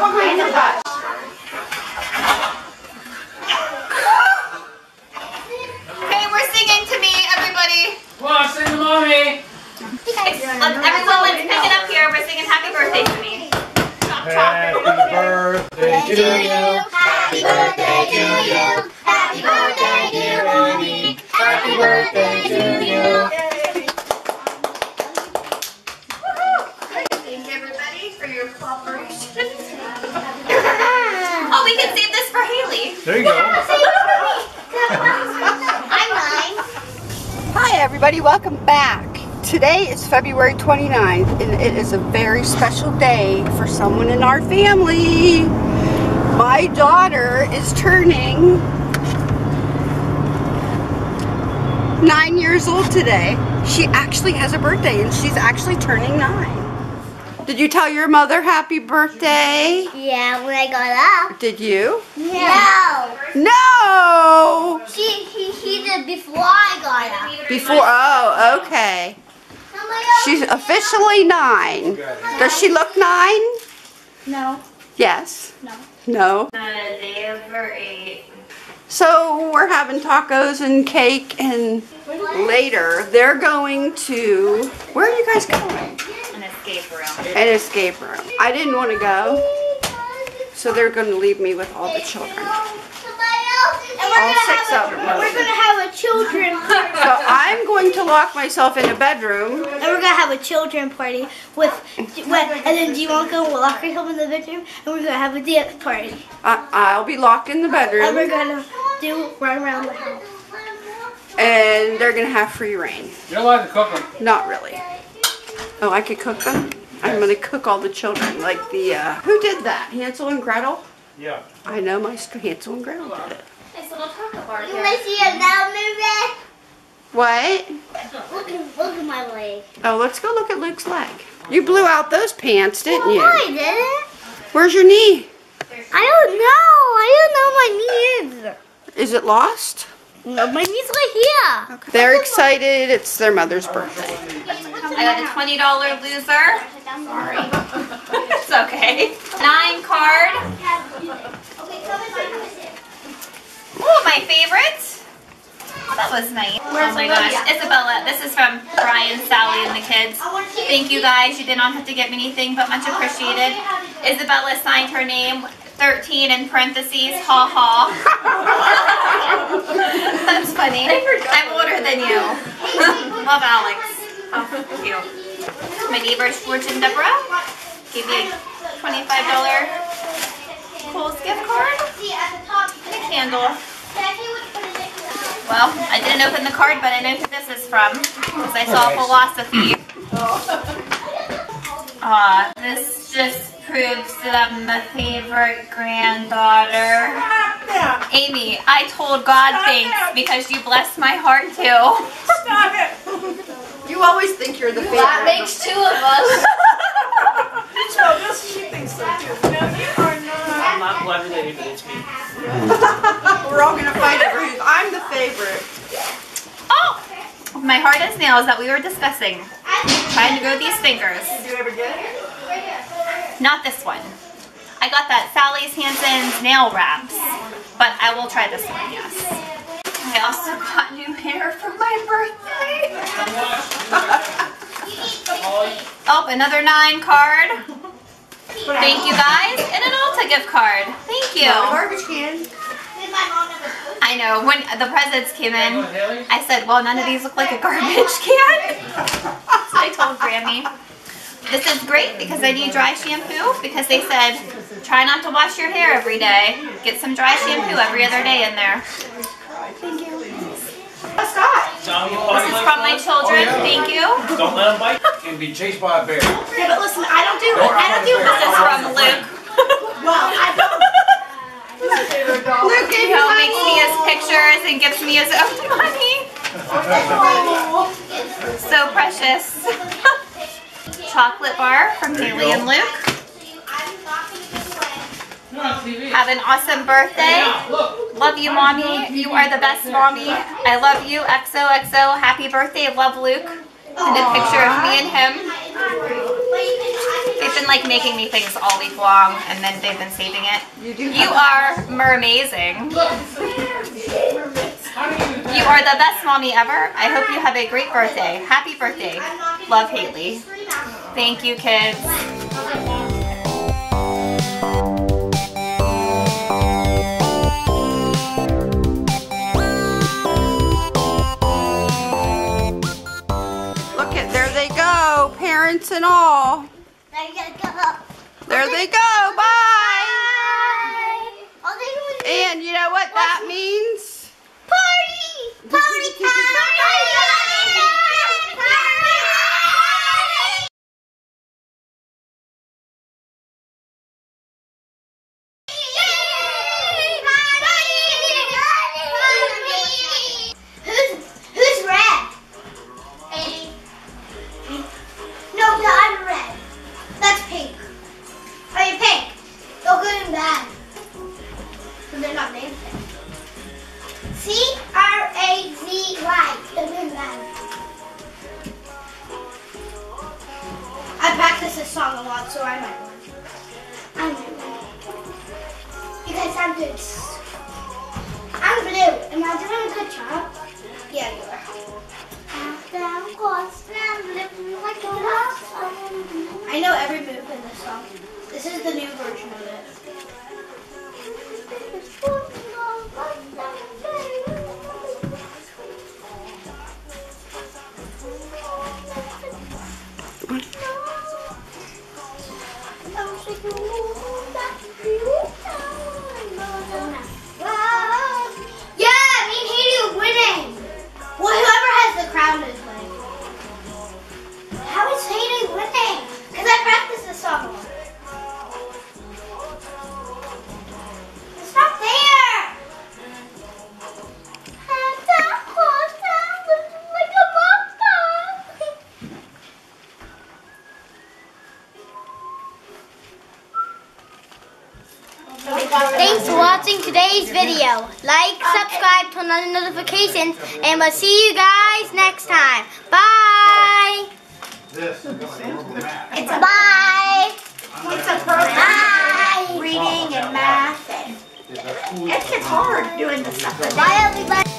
Behind your butt. Okay, we're singing to me, everybody. Come on, sing to mommy. Look, everyone, let's pick it up here. We're singing happy birthday to me. Chop, chop. Happy birthday to you. Happy birthday to you. Happy birthday, dear Ronnie. Happy birthday to you, everybody, for your cooperation. oh, we can save this for Haley. There you go. I'm nine. Hi everybody, welcome back. Today is February 29th and it is a very special day for someone in our family. My daughter is turning nine years old today. She actually has a birthday and she's actually turning nine. Did you tell your mother happy birthday? Yeah, when I got up. Did you? No. No! She, he, he did before I got up. Before, oh, okay. She's officially nine. Does she look nine? No. Yes. No. No. Not over eight. So we're having tacos and cake and later they're going to, where are you guys going? An escape room. An escape room. I didn't want to go, so they're going to leave me with all the children. All six of them. We're gonna have a children party. So I'm going to lock myself in a bedroom. And we're gonna have a children party with, with and then do you want to go we'll lock yourself in the bedroom and we're gonna have a dance party. I, I'll be locked in the bedroom. And we're gonna do run around the house. and they're going to have free reign. You're allowed to cook them. Not really. Oh, I could cook them? I'm going to cook all the children. Like the, uh, who did that? Hansel and Gretel? Yeah. I know my Hansel and Gretel did it. Nice little taco bar You here. may see a now movie. What? Look at look at my leg. Oh, let's go look at Luke's leg. You blew out those pants, didn't Oh, you? I didn't. Where's your knee? I don't know. I don't know where my knee is. Is it lost? No, my knee's right here. They're excited. It's their mother's birthday. I got a twenty dollar loser. Sorry. it's okay. Nine card. Oh, my favorite. Oh, that was nice. oh my gosh, Isabella, this is from Brian, Sally, and the kids. Thank you guys. You did not have to get me anything, but much appreciated. Isabella signed her name, 13 in parentheses, ha ha. That's funny. I'm older than you. Love Alex. Oh, cute. My neighbor George and Deborah gave me a $25 Kohl's gift card and a candle. Well, I didn't open the card, but I know who this is from because I saw oh, philosophy. Aw, this just proves that I'm the favorite granddaughter. Amy, I told God thanks because you blessed my heart too. Stop it. You always think you're the favorite. That makes two of us. No, she thinks so too. No, you are not. I'm not glad that you it's me. We're all gonna fight over who's. I'm the favorite. Oh! My heart is nails that we were discussing. Trying to grow these fingers. Did you ever get? Not this one. I got that Sally's Hansen's nail wraps, but I will try this one, yes. I also got new hair for my birthday. Oh, another nine card. Thank you guys. And an Ulta gift card. Thank you. Garbage can. I know, when the presents came in, I said, well, none of these look like a garbage can. so I told Grammy. This is great because I need dry shampoo because they said, try not to wash your hair every day. Get some dry shampoo every other day in there. Thank you. This is from my children. Thank you. Don't let them bite and be chased by a bear. Yeah, but listen, I don't do Don't I don't do This is from Luke. Well, I don't. Luke gave He me makes me his pictures and gives me his own money. So precious. Chocolate bar from There Haley and Luke. You're on TV. Have an awesome birthday. Love you, mommy. You are the best mommy. I love you. XOXO. Happy birthday. Love Luke. And a picture of me and him. Say been like making me things all week long, and then they've been saving it. You do. You are mer-amazing. You are the best mommy ever. I hope you have a great birthday. Happy birthday. Love Haley. Thank you, kids. Look at there they go, parents and all. Now you go. There they go. Bye. All they do is And you know what that means? Song a lot, so I might win. I might win. Because I'm good. I'm blue. Am I doing a good job? Yeah, you are. I know every move in this song. This is the new version of it. watching today's video. Like, subscribe, turn on the notifications, and we'll see you guys next time. Bye! It's bye! It's a program. Bye! Reading and math. And it gets hard doing this stuff. Bye, everybody!